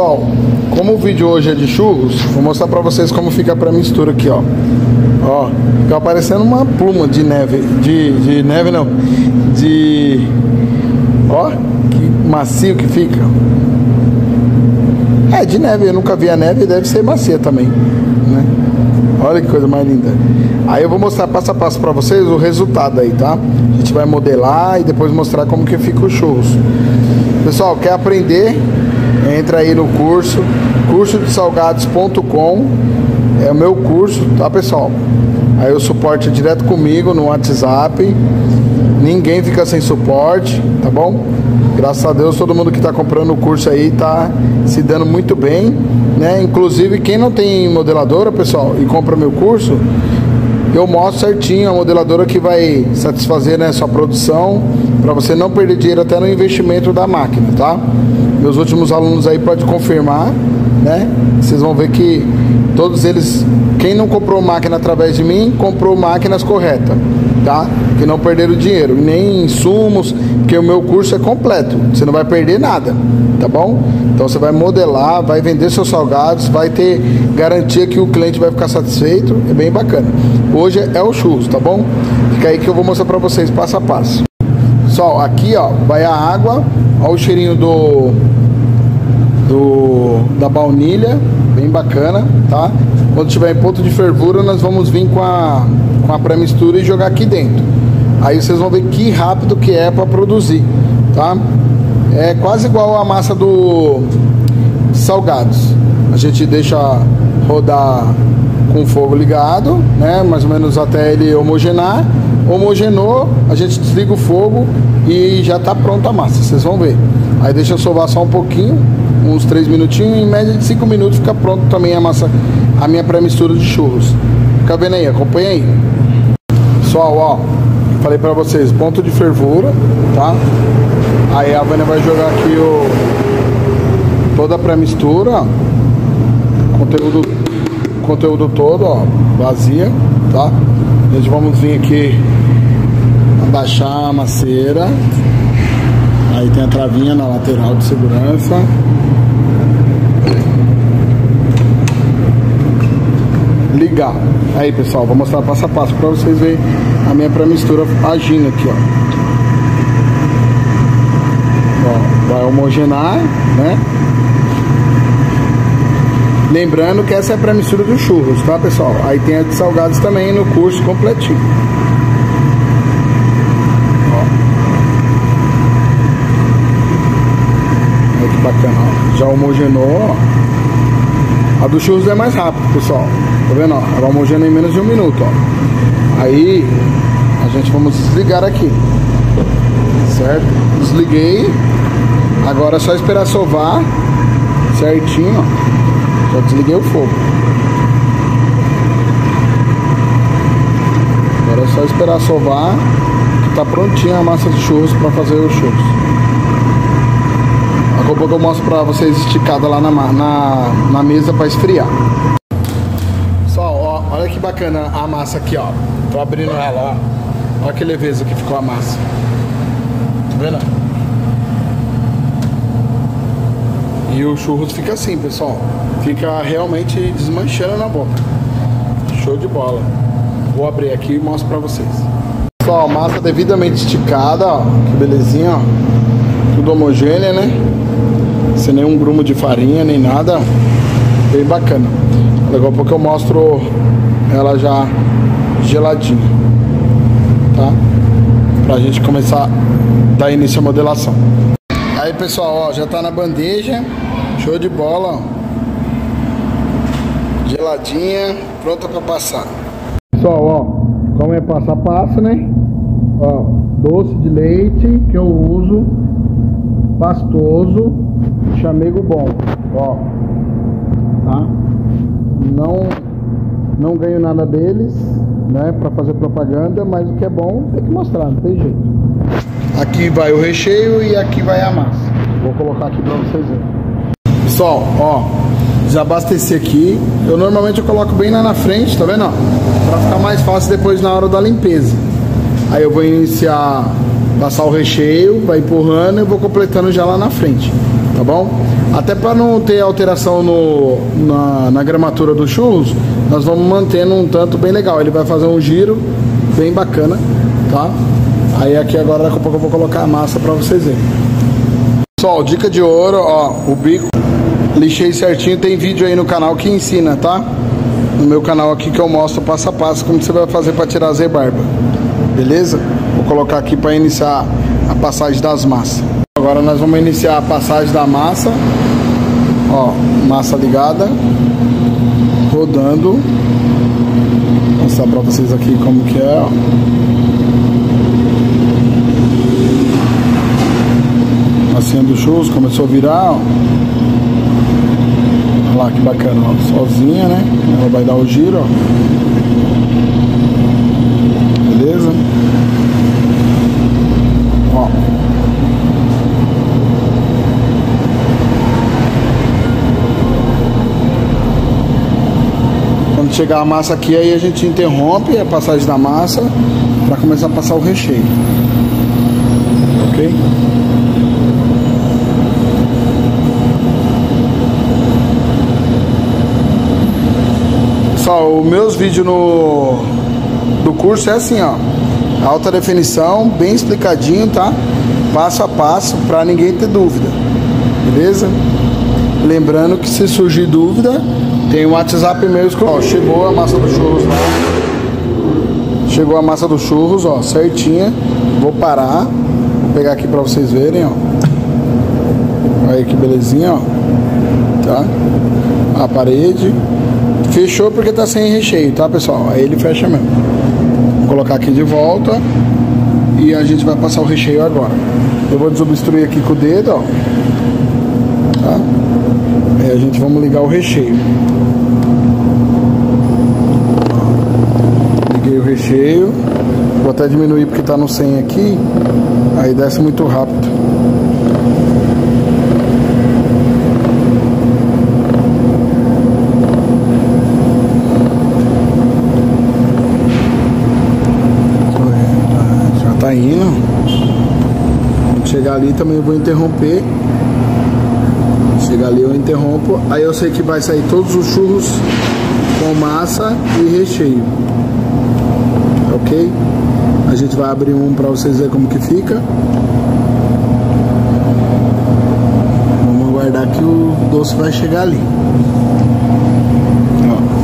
Pessoal, como o vídeo hoje é de churros, vou mostrar pra vocês como fica a pré-mistura aqui, ó. Ó, fica parecendo uma pluma de neve, de, de neve não, de... Ó, que macio que fica. É, de neve, eu nunca vi a neve, deve ser macia também, né? Olha que coisa mais linda. Aí eu vou mostrar passo a passo para vocês o resultado aí, tá? A gente vai modelar e depois mostrar como que fica os churros. Pessoal, quer aprender? Entra aí no curso, cursodesalgados.com. É o meu curso, tá, pessoal? Aí o suporte é direto comigo no WhatsApp. Ninguém fica sem suporte, tá bom? Graças a Deus, todo mundo que está comprando o curso aí está se dando muito bem, né? Inclusive, quem não tem modeladora, pessoal, e compra meu curso, eu mostro certinho a modeladora que vai satisfazer né, sua produção, para você não perder dinheiro até no investimento da máquina, tá? Meus últimos alunos aí podem confirmar, né? Vocês vão ver que todos eles, quem não comprou máquina através de mim, comprou máquinas corretas, tá? Que não perderam dinheiro, nem insumos, porque o meu curso é completo, você não vai perder nada, tá bom? Então você vai modelar, vai vender seus salgados, vai ter garantia que o cliente vai ficar satisfeito, é bem bacana. Hoje é o churros, tá bom? Fica aí que eu vou mostrar para vocês passo a passo. Pessoal, aqui ó, vai a água, ó o cheirinho do do da baunilha, bem bacana, tá? Quando tiver em ponto de fervura, nós vamos vir com a com a pré-mistura e jogar aqui dentro. Aí vocês vão ver que rápido que é para produzir, tá? É quase igual a massa do salgados. A gente deixa rodar com o fogo ligado, né? Mais ou menos até ele homogenar. Homogenou, a gente desliga o fogo e já está pronta a massa. Vocês vão ver. Aí deixa sovar só um pouquinho, uns 3 minutinhos, em média de 5 minutos fica pronto também a massa, a minha pré-mistura de churros. Fica vendo aí, acompanha aí. Pessoal, ó, falei pra vocês, ponto de fervura, tá? Aí a Vânia vai jogar aqui o toda a pré-mistura, conteúdo conteúdo todo, ó, vazia, tá? Gente vamos vir aqui abaixar a maceira. Aí tem a travinha na lateral de segurança. Ligar. Aí, pessoal, vou mostrar passo a passo para vocês verem a minha pré-mistura agindo aqui, ó. ó. Vai homogenar, né? Lembrando que essa é a pré-mistura dos churros, tá, pessoal? Aí tem a de salgados também no curso completinho. Olha que bacana, ó. Já homogenou, ó. A dos churros é mais rápido, pessoal. Tá vendo, ó? Ela homogena em menos de um minuto, ó. Aí, a gente vamos desligar aqui. Certo? Desliguei. Agora é só esperar sovar certinho, ó. Já desliguei o fogo. Agora é só esperar sovar, que tá prontinha a massa de churros para fazer os churros. Daqui a pouco eu mostro para vocês esticada lá na, na, na mesa para esfriar. Pessoal, ó, olha que bacana a massa aqui, ó. Tô abrindo ela, ó. Olha que leveza que ficou a massa. Tá vendo? E o churros fica assim, pessoal. Fica realmente desmanchando na boca. Show de bola. Vou abrir aqui e mostro pra vocês. Pessoal, massa devidamente esticada, ó. Que belezinha, ó. Tudo homogênea, né? Sem nenhum grumo de farinha, nem nada. Bem bacana. Daqui a pouco eu mostro ela já geladinha. Tá? Pra gente começar a dar início à modelação. Aí pessoal, ó, já tá na bandeja. Show de bola. Geladinha, pronta para passar. Pessoal, ó, como é passo a passo, né? Ó, doce de leite que eu uso, pastoso, chamego bom, ó. Tá? Não não ganho nada deles, né, para fazer propaganda, mas o que é bom tem que mostrar, não tem jeito. Aqui vai o recheio e aqui vai a massa. Vou colocar aqui para vocês verem. Pessoal, ó, desabasteci aqui. Eu normalmente eu coloco bem lá na frente, tá vendo? Para ficar mais fácil depois na hora da limpeza. Aí eu vou iniciar passar o recheio, vai empurrando e vou completando já lá na frente, tá bom? Até para não ter alteração no, na, na gramatura dos churros, nós vamos mantendo um tanto bem legal. Ele vai fazer um giro bem bacana, tá? Aí aqui agora daqui a pouco eu vou colocar a massa para vocês verem. Pessoal, dica de ouro, ó, o bico lixei certinho, tem vídeo aí no canal que ensina, tá? No meu canal aqui que eu mostro passo a passo como você vai fazer para tirar as rebarbas. Beleza? Vou colocar aqui para iniciar a passagem das massas. Agora nós vamos iniciar a passagem da massa. Ó, massa ligada. Rodando. Vou mostrar para vocês aqui como que é, ó. Massinha do churros começou a virar. Olha lá que bacana, ó. Sozinha, né? Ela vai dar o giro, ó. Beleza? Ó. Quando chegar a massa aqui, aí a gente interrompe a passagem da massa para começar a passar o recheio. Ok? Pessoal, os meus vídeos no do curso é assim, ó. Alta definição, bem explicadinho, tá? Passo a passo para ninguém ter dúvida. Beleza? Lembrando que se surgir dúvida, tem o WhatsApp mesmo. Ó, chegou a massa do churros lá. Chegou a massa do churros, ó, certinha. Vou parar. Vou pegar aqui para vocês verem, ó. Aí que belezinha, ó. Tá? A parede. Fechou porque tá sem recheio, tá, pessoal? Aí ele fecha mesmo. Vou colocar aqui de volta. E a gente vai passar o recheio agora. Eu vou desobstruir aqui com o dedo, ó. Tá? Aí a gente vamos ligar o recheio. Liguei o recheio. Vou até diminuir porque tá no 100 aqui. Aí desce muito rápido. Já tá indo. Quando chegar ali também eu vou interromper. Chegar ali eu interrompo. Aí eu sei que vai sair todos os churros com massa e recheio. Ok? A gente vai abrir um para vocês verem como que fica. Vamos aguardar que o doce vai chegar ali. Ó.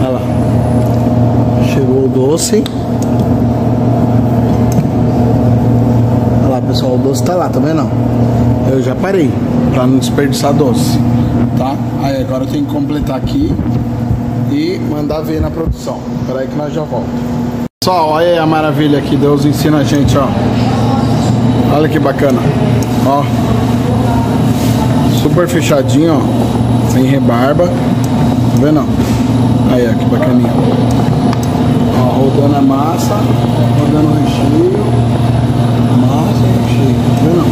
Olha lá. Doce. Olha lá, pessoal, o doce tá lá, tá vendo? Eu já parei pra não desperdiçar doce, tá? Aí agora eu tenho que completar aqui e mandar ver na produção. Espera aí que nós já volta. Pessoal, olha aí a maravilha que Deus ensina a gente, ó. Olha que bacana. Ó. Super fechadinho, ó. Sem rebarba. Tá vendo? Aí, ó, que bacaninha. Rodando a massa, rodando o recheio. Massa e recheio, tá vendo?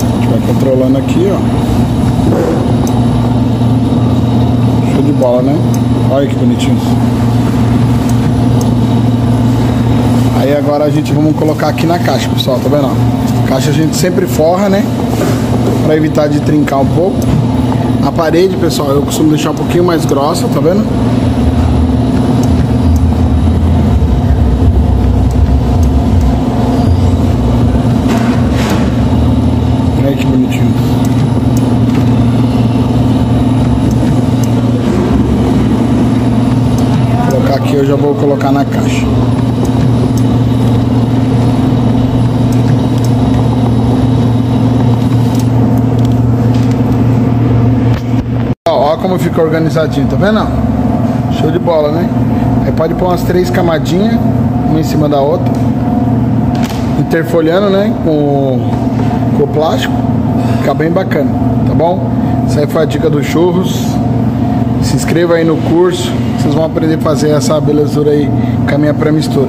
A gente vai controlando aqui, ó. Show de bola, né? Olha que bonitinho. Aí agora a gente vamos colocar aqui na caixa, pessoal, tá vendo? ó? Caixa a gente sempre forra, né? Pra evitar de trincar um pouco. A parede, pessoal, eu costumo deixar um pouquinho mais grossa, tá vendo? Olha que bonitinho. Aqui, eu já vou colocar na caixa. Ó como fica organizadinho, tá vendo? Show de bola, né? Aí pode pôr umas três camadinhas, uma em cima da outra. Interfolhando, né? Com, com o plástico. Fica bem bacana, tá bom? Essa aí foi a dica dos churros. Se inscreva aí no curso. Vocês vão aprender a fazer essa belezura aí com a minha pré-mistura.